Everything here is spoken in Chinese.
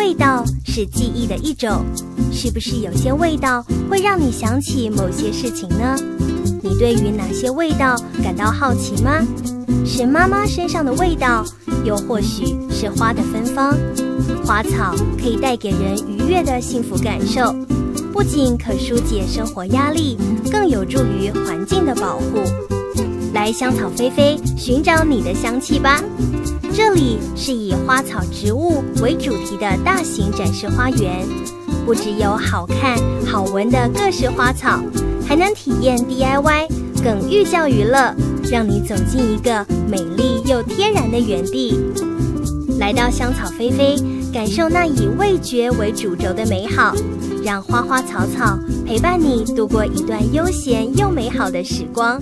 味道是记忆的一种，是不是有些味道会让你想起某些事情呢？你对于哪些味道感到好奇吗？是妈妈身上的味道，又或许是花的芬芳。花草可以带给人愉悦的幸福感受，不仅可疏解生活压力，更有助于环境的保护。来香草菲菲寻找你的香气吧！这里是以花草植物为主题的大型展示花园，不只有好看好闻的各式花草，还能体验 DIY，梗寓教于乐，让你走进一个美丽又天然的园地。来到香草菲菲，感受那以味觉为主轴的美好，让花花草草陪伴你度过一段悠闲又美好的时光。